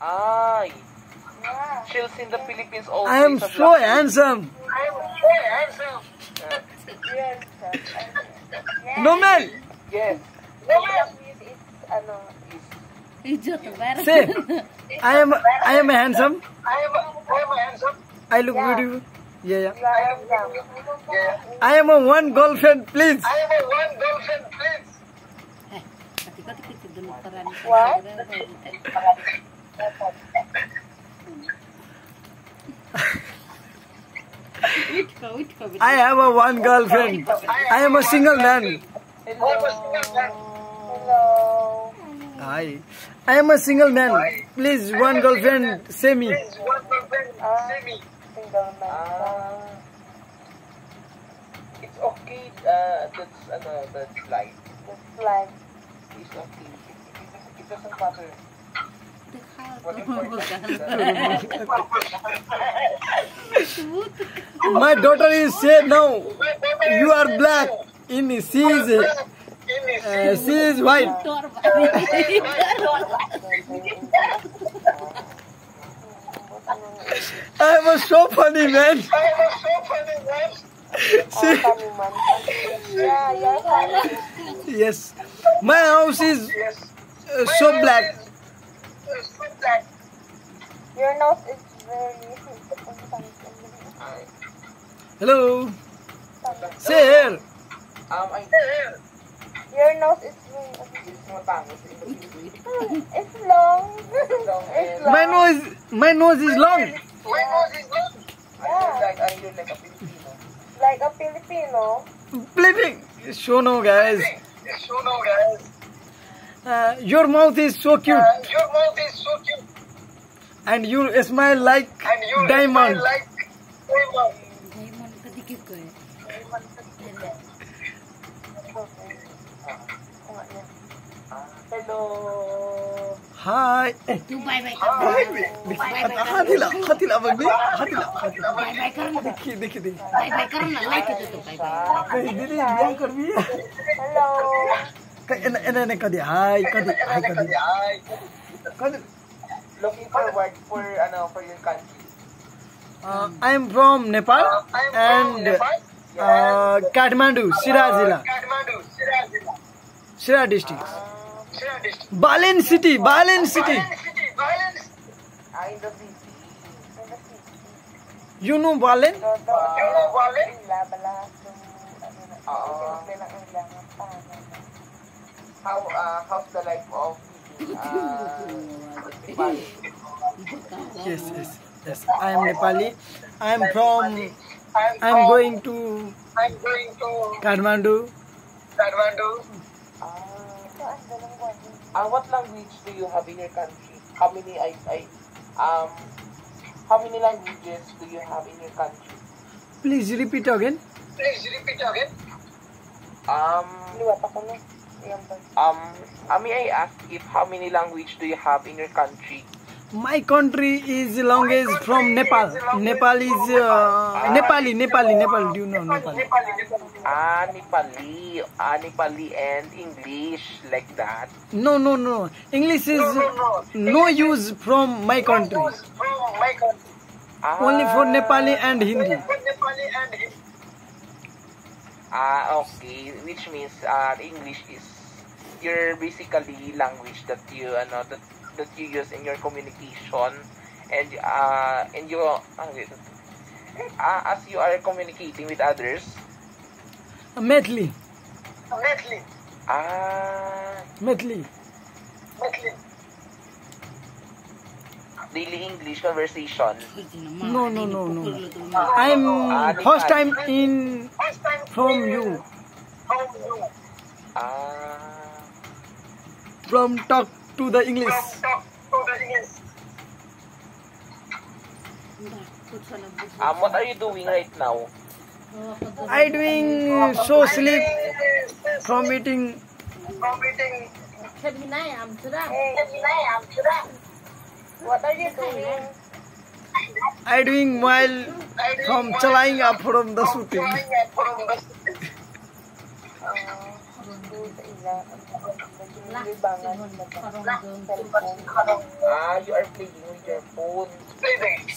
Ay. Yeah. Chills in the Philippines also. I am is a so black- handsome. Uh, Yes, sir. Yeah. No man. yes. Yes, it's ano, Idiot, parang. Say, I am I am handsome. I am, I am handsome. I look Yeah. beautiful. Yeah, yeah. you. Yeah. I am a one girlfriend, please. I am a one girlfriend, please. Katik-katik itu dulu peran. What? Wait ko, wait ko. I have a one girlfriend. I am a single man. Hello. I I am a single man. Please, one girlfriend, say me. Please, one girlfriend, see me. Single man. Ah. it's okay. Uh, that's ano, that's light. Just like, It's okay. It, it, it doesn't matter. My daughter is said now. You are black. In she is uh, she is white. I am so funny man. I am so funny, man. See, funny man. Yeah, you're funny. yes, my house is uh, so black. So. Your nose is very... Hello. Say here. Um, I Your nose is very... it's matangos in the Philippines. It's long. long it's long. My nose, my nose is long. My nose is long. I look like I look like a Filipino. Like a Filipino. Bleeding. Show no guys. Yes, you know, guys. Uh, your mouth is so cute, Uh, your mouth is so cute and you smile like you diamond. Smile like. Hello. Hi. Dubai bye bye. Bye bye. Bye. Bye. Bye. Bye. Bye bye Bye. Bye. Bye. Bye. Bye bye Bye. Bye. Bye. Bye. Bye. bye bye. Hey, didi, yang karbi. Hello. Kaya na na na kadi hi, kadi hi kadi. Kadi. Looking forward for ano for your country. Uh, I am from Nepal I am from and Nepal. uh, Kathmandu, Sira Zilla, Kathmandu, Siraj Zilla, Sira district. Siraj district. Balen city, Balen city. Violence city, violence. In the city. You know Balen? You know violence? Oo. How uh how's the life of Yes, yes, yes. I am Nepali. I am from. I'm, I am from- going to I'm going to Kathmandu. Kathmandu. Uh, what language do you have in your country? How many I I um how many languages do you have in your country? Please repeat again. Please repeat again. Um Liwat ako na. Yan ba? um uh, may I ask if how many language do you have in your country? My country is longest from Nepal. Nepal is uh, Nepali, Nepali, Nepal. Do you know Nepali? Nepali, Nepali. Ah, Nepali, ah, Nepali and English like that. No, no, no. English is no use from my country. From my country. Ah, Only for Nepali and Hindi. Ah, okay. Which means uh, English is your basically language that you ano that that you use in your communication and uh and you ah. Ah, as you are communicating with others. Maithili, Nepali. Ah, Maithili. Nepali. Daily English conversation. No, no, no, no. I'm first time in from you. from. Ah, talk to the English. From talk to the English. um, what are you doing right now? I doing so sleep from eating. From eating. I doing mobile from चलाइंग up from the shooting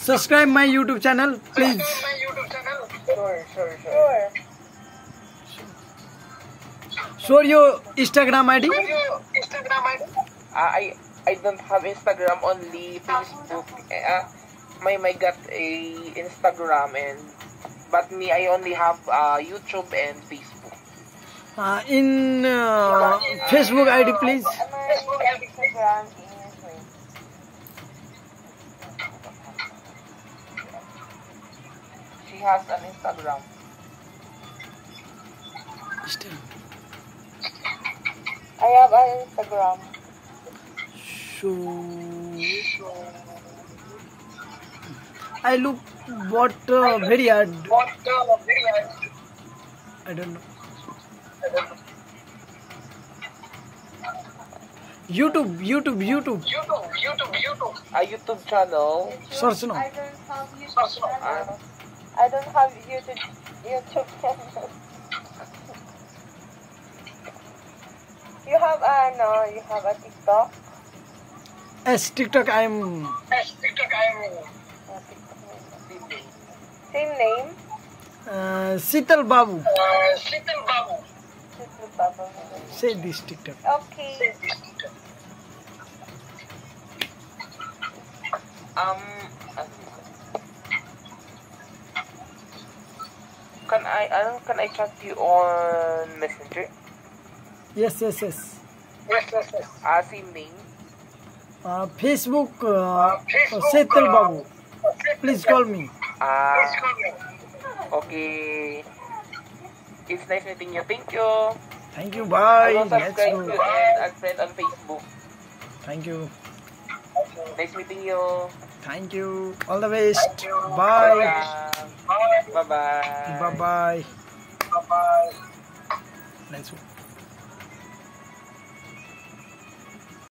subscribe my YouTube channel please शोर Instagram I D I don't have Instagram, only Facebook. Eh, ah, my my got a Instagram and but me I only have uh, YouTube and Facebook. Uh, in uh, Facebook ID, please. Instagram. She has an Instagram. I have an Instagram. So I look what uh, very hard. What uh, video? I don't know. YouTube, YouTube, YouTube. YouTube, YouTube, YouTube. A YouTube channel. Search no. I don't have YouTube Search no. channel. I don't have YouTube YouTube channel. You have a no, you have a TikTok. As TikTok, I'm Yes, TikTok, I'm Same name. uh, Sital Babu. uh, Sital Babu. Little Bubble. Say this TikTok. Okay. Um, can I ano, can I chat you on Messenger? Yes, yes, yes. Yes, yes, yes. Ah, same name. Uh, Facebook, uh, Sital Babu. Please call me. Please call me. okay. It's nice meeting you. Thank you. Thank you. Bye. I will Let's subscribe go. you and add friend on Facebook. Thank you. Nice meeting you. Thank you. All the best. Bye. Bye bye. Bye bye. Bye-bye. Let's go.